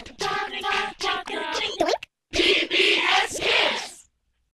Ch-ch-ch-ch.